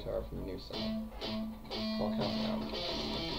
guitar from the new song. It's called Countdown.